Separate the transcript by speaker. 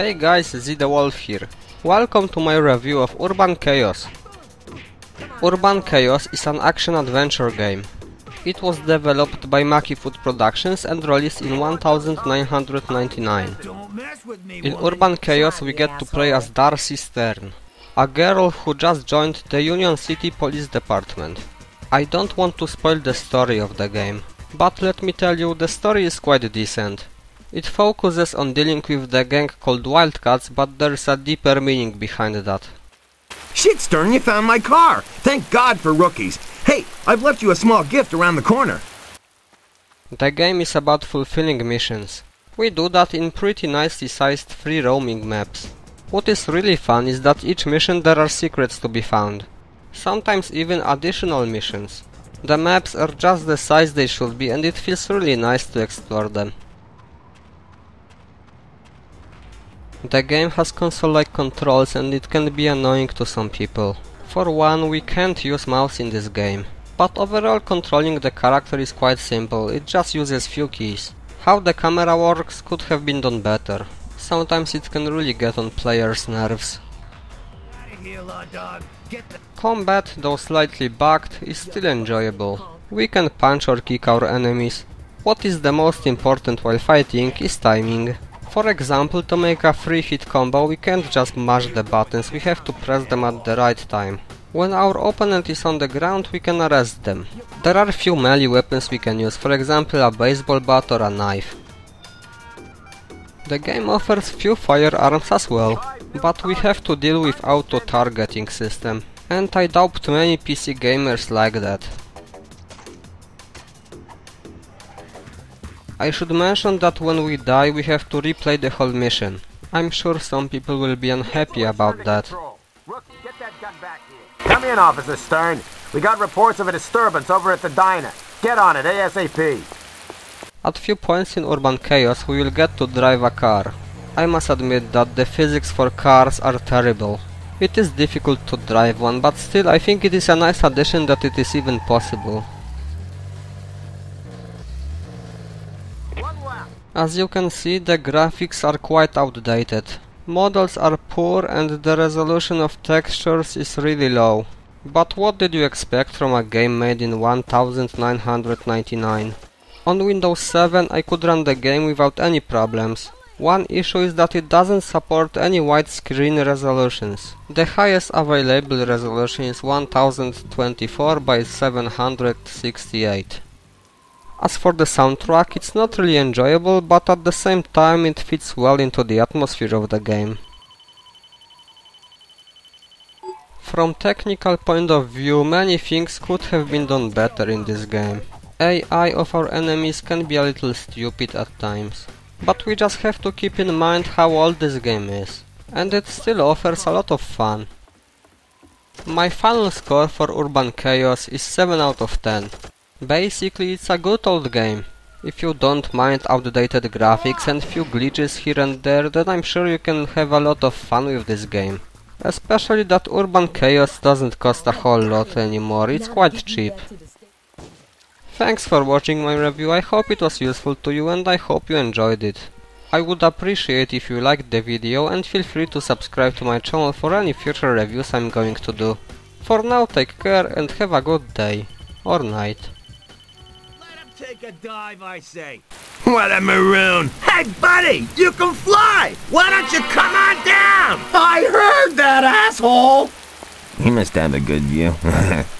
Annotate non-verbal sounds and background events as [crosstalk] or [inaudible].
Speaker 1: Hey guys, Z the Wolf here. Welcome to my review of Urban Chaos. Urban Chaos is an action-adventure game. It was developed by Mucky Foot Productions and released in 1999. In Urban Chaos we get to play as D'arci Stern, a girl who just joined the Union City Police Department. I don't want to spoil the story of the game, but let me tell you the story is quite decent. It focuses on dealing with the gang called Wildcats, but there's a deeper meaning behind that.
Speaker 2: Shit, Stern, you found my car! Thank God for rookies! Hey, I've left you a small gift around the corner.
Speaker 1: The game is about fulfilling missions. We do that in pretty nicely sized free roaming maps. What is really fun is that each mission there are secrets to be found. Sometimes even additional missions. The maps are just the size they should be and it feels really nice to explore them. The game has console-like controls and it can be annoying to some people. For one, we can't use mouse in this game. But overall controlling the character is quite simple, it just uses few keys. How the camera works could have been done better. Sometimes it can really get on players' nerves. Combat, though slightly bugged, is still enjoyable. We can punch or kick our enemies. What is the most important while fighting is timing. For example, to make a free hit combo we can't just mash the buttons, we have to press them at the right time. When our opponent is on the ground we can arrest them. There are few melee weapons we can use, for example a baseball bat or a knife. The game offers few firearms as well, but we have to deal with auto-targeting system, and I doubt many PC gamers like that. I should mention that when we die we have to replay the whole mission. I'm sure some people will be unhappy about that.
Speaker 3: Come in, Officer Stern. We got reports of a disturbance over at the diner. Get on it, ASAP.
Speaker 1: At few points in Urban Chaos we will get to drive a car. I must admit that the physics for cars are terrible. It is difficult to drive one, but still I think it is a nice addition that it is even possible. As you can see, the graphics are quite outdated. Models are poor and the resolution of textures is really low. But what did you expect from a game made in 1999? On Windows 7 I could run the game without any problems. One issue is that it doesn't support any widescreen resolutions. The highest available resolution is 1024 by 768. As for the soundtrack, it's not really enjoyable, but at the same time it fits well into the atmosphere of the game. From technical point of view, many things could have been done better in this game. AI of our enemies can be a little stupid at times. But we just have to keep in mind how old this game is. And it still offers a lot of fun. My final score for Urban Chaos is 7 out of 10. Basically, it's a good old game. If you don't mind outdated graphics and few glitches here and there, then I'm sure you can have a lot of fun with this game. Especially that Urban Chaos doesn't cost a whole lot anymore, it's quite cheap. Thanks for watching my review, I hope it was useful to you and I hope you enjoyed it. I would appreciate if you liked the video and feel free to subscribe to my channel for any future reviews I'm going to do. For now take care and have a good day. Or night.
Speaker 3: Take a dive, I say.
Speaker 2: What a maroon! Hey, buddy! You can fly! Why don't you come on down?
Speaker 3: I heard that, asshole!
Speaker 2: He must have a good view. [laughs]